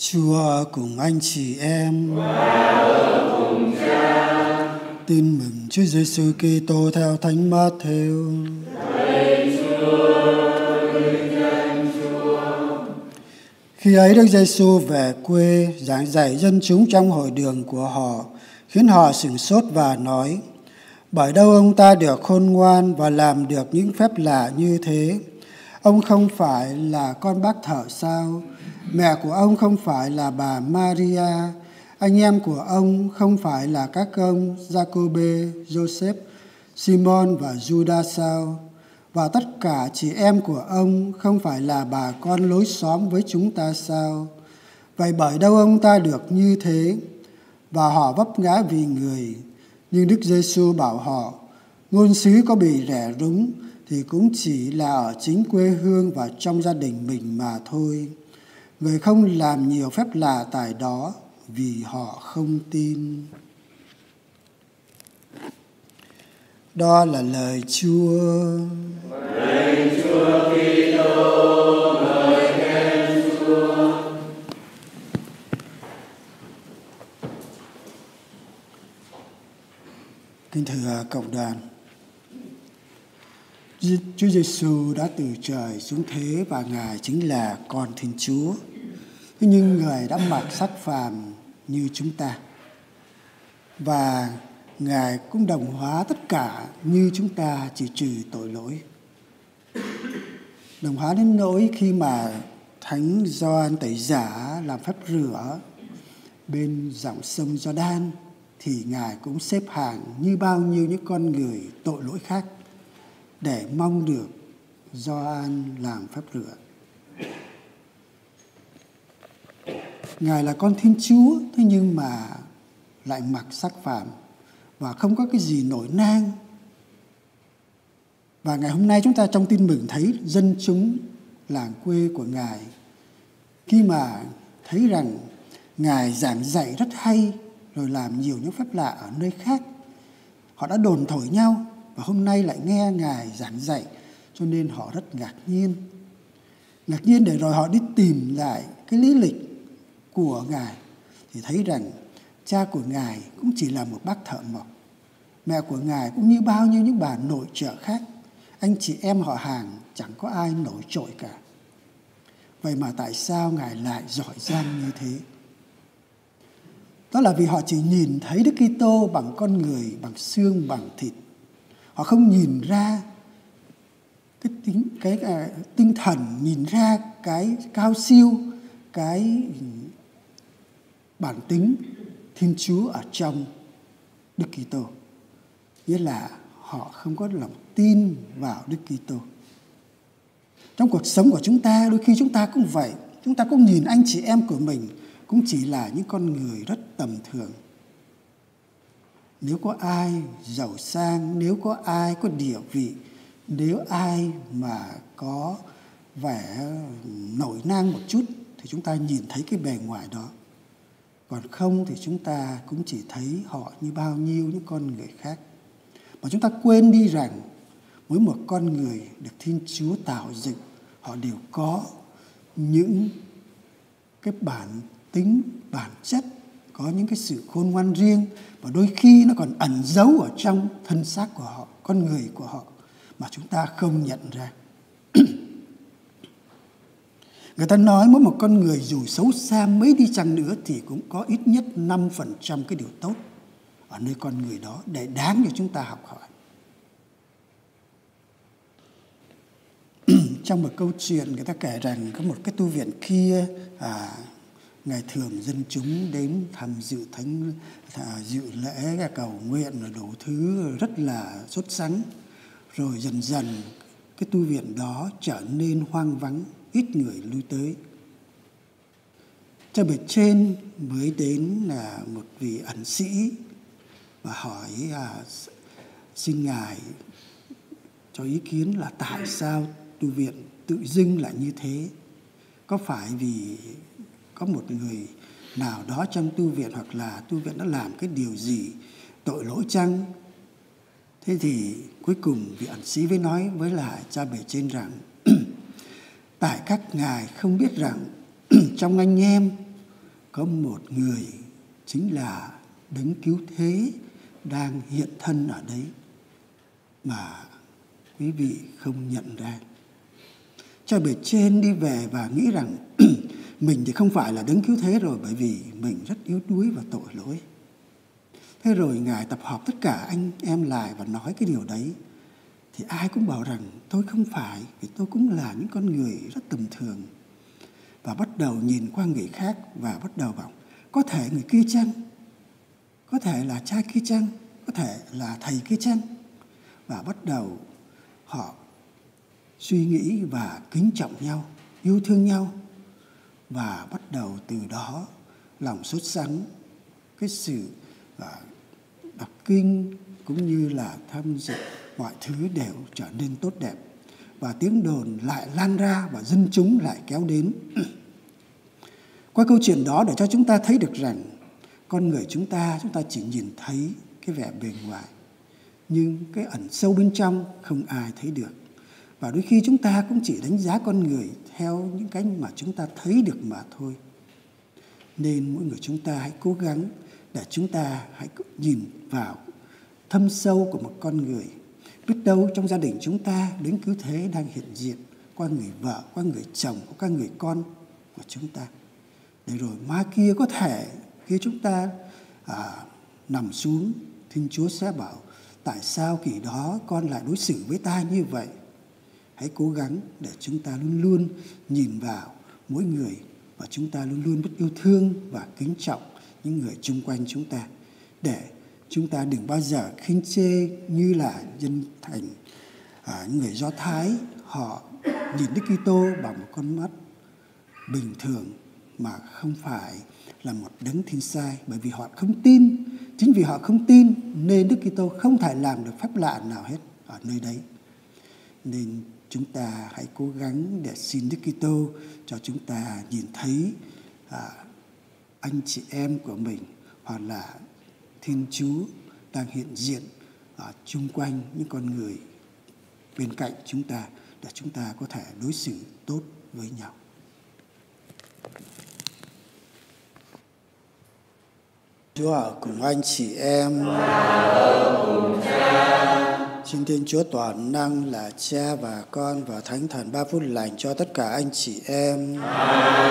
Chúa cùng anh chị em. Tin mừng Chúa Giêsu Kitô theo Thánh Matthew. Khi ấy Đức Giêsu về quê giảng dạy dân chúng trong hội đường của họ, khiến họ sửng sốt và nói: Bởi đâu ông ta được khôn ngoan và làm được những phép lạ như thế? Ông không phải là con bác thợ sao? Mẹ của ông không phải là bà Maria, anh em của ông không phải là các ông Jacobe, Joseph, Simon và Judas sao? Và tất cả chị em của ông không phải là bà con lối xóm với chúng ta sao? Vậy bởi đâu ông ta được như thế? Và họ vấp ngã vì người. Nhưng Đức Giêsu bảo họ, ngôn sứ có bị rẻ rúng thì cũng chỉ là ở chính quê hương và trong gia đình mình mà thôi. Người không làm nhiều phép lạ tại đó vì họ không tin. Đó là lời Chúa. Lời Chúa Kitô, lời khen Chúa. Kính thưa cộng đoàn, Chúa Giêsu đã từ trời xuống thế và Ngài chính là con Thiên Chúa. Nhưng ngài đã mặc sắc phàm như chúng ta. Và Ngài cũng đồng hóa tất cả như chúng ta chỉ trừ tội lỗi. Đồng hóa đến nỗi khi mà Thánh Gioan tẩy giả làm phép rửa bên dòng sông Giođan thì Ngài cũng xếp hàng như bao nhiêu những con người tội lỗi khác để mong được do an làm phép rửa. Ngài là con Thiên Chúa, thế nhưng mà lại mặc sắc phàm và không có cái gì nổi nang. Và ngày hôm nay chúng ta trong tin mừng thấy dân chúng làng quê của Ngài khi mà thấy rằng Ngài giảng dạy rất hay rồi làm nhiều những phép lạ ở nơi khác. Họ đã đồn thổi nhau và hôm nay lại nghe Ngài giảng dạy cho nên họ rất ngạc nhiên. Ngạc nhiên để rồi họ đi tìm lại cái lý lịch của Ngài thì thấy rằng cha của Ngài cũng chỉ là một bác thợ mộc. Mẹ của Ngài cũng như bao nhiêu những bà nội trợ khác. Anh chị em họ hàng chẳng có ai nổi trội cả. Vậy mà tại sao Ngài lại giỏi giang như thế? Đó là vì họ chỉ nhìn thấy Đức Kitô bằng con người, bằng xương, bằng thịt. Họ không nhìn ra cái tính cái uh, tinh thần, nhìn ra cái cao siêu, cái bản tính Thiên Chúa ở trong Đức Kitô. Nghĩa là họ không có lòng tin vào Đức Kitô. Trong cuộc sống của chúng ta, đôi khi chúng ta cũng vậy. Chúng ta cũng nhìn anh chị em của mình cũng chỉ là những con người rất tầm thường. Nếu có ai giàu sang, nếu có ai có địa vị, nếu ai mà có vẻ nổi nang một chút thì chúng ta nhìn thấy cái bề ngoài đó. Còn không thì chúng ta cũng chỉ thấy họ như bao nhiêu những con người khác. Mà chúng ta quên đi rằng mỗi một con người được thiên chúa tạo dựng họ đều có những cái bản tính bản chất có những cái sự khôn ngoan riêng và đôi khi nó còn ẩn giấu ở trong thân xác của họ con người của họ mà chúng ta không nhận ra Người ta nói mỗi một con người dù xấu xa mấy đi chăng nữa thì cũng có ít nhất 5% cái điều tốt ở nơi con người đó để đáng cho chúng ta học hỏi. Trong một câu chuyện người ta kể rằng có một cái tu viện kia à, ngày thường dân chúng đến tham dự thánh dự lễ cầu nguyện và đủ thứ rất là xuất sắng rồi dần dần cái tu viện đó trở nên hoang vắng ít người lui tới. Cho bề trên mới đến là một vị ẩn sĩ và hỏi à, xin ngài cho ý kiến là tại sao tu viện tự dưng lại như thế? Có phải vì có một người nào đó trong tu viện hoặc là tu viện đã làm cái điều gì tội lỗi chăng? Thế thì cuối cùng vị ẩn sĩ mới nói với là cha bề trên rằng, tại các ngài không biết rằng, trong anh em có một người chính là đấng cứu thế đang hiện thân ở đấy mà quý vị không nhận ra. Cha bề trên đi về và nghĩ rằng mình thì không phải là đấng cứu thế rồi, bởi vì mình rất yếu đuối và tội lỗi. Thế rồi ngài tập hợp tất cả anh em lại và nói cái điều đấy. Thì ai cũng bảo rằng, tôi không phải, vì tôi cũng là những con người rất tầm thường. Và bắt đầu nhìn qua người khác và bắt đầu bảo, có thể người kia chăng? Có thể là cha kia chăng? Có thể là thầy kia chăng? Và bắt đầu họ suy nghĩ và kính trọng nhau, yêu thương nhau và bắt đầu từ đó lòng sốt sắng cái sự à, uh, đọc kinh cũng như là tham dự mọi thứ đều trở nên tốt đẹp. Và tiếng đồn lại lan ra và dân chúng lại kéo đến. Qua câu chuyện đó để cho chúng ta thấy được rằng con người chúng ta chúng ta chỉ nhìn thấy cái vẻ bề ngoài nhưng cái ẩn sâu bên trong không ai thấy được và đôi khi chúng ta cũng chỉ đánh giá con người theo những cái mà chúng ta thấy được mà thôi. Nên mỗi người chúng ta hãy cố gắng để chúng ta hãy nhìn vào thâm sâu của một con người. Biết đâu trong gia đình chúng ta đến cứu thế đang hiện diện qua người vợ qua người chồng qua người con của chúng ta. Để rồi ma kia có thể khi chúng ta à, nằm xuống thiên chúa sẽ bảo tại sao kỳ đó con lại đối xử với ta như vậy? Hãy cố gắng để chúng ta luôn luôn nhìn vào mỗi người và chúng ta luôn luôn biết yêu thương và kính trọng những người chung quanh chúng ta. Để chúng ta đừng bao giờ khinh chê như là dân thành à, những người do thái. Họ nhìn đức kitô bằng một con mắt bình thường mà không phải là một đấng thiên sai. Bởi vì họ không tin chính vì họ không tin nên đức kitô không thể làm được phép lạ nào hết ở nơi đấy. Nên chúng ta hãy cố gắng để xin Đức Kitô cho chúng ta nhìn thấy à, anh chị em của mình hoặc là Thiên Chúa đang hiện diện ở chung quanh những con người bên cạnh chúng ta để chúng ta có thể đối xử tốt với nhau. Chúa ở cùng anh chị em. cùng cha. Xin Thiên Chúa toàn năng là Cha và Con và Thánh Thần, ba phút lành cho tất cả anh chị em. Amen.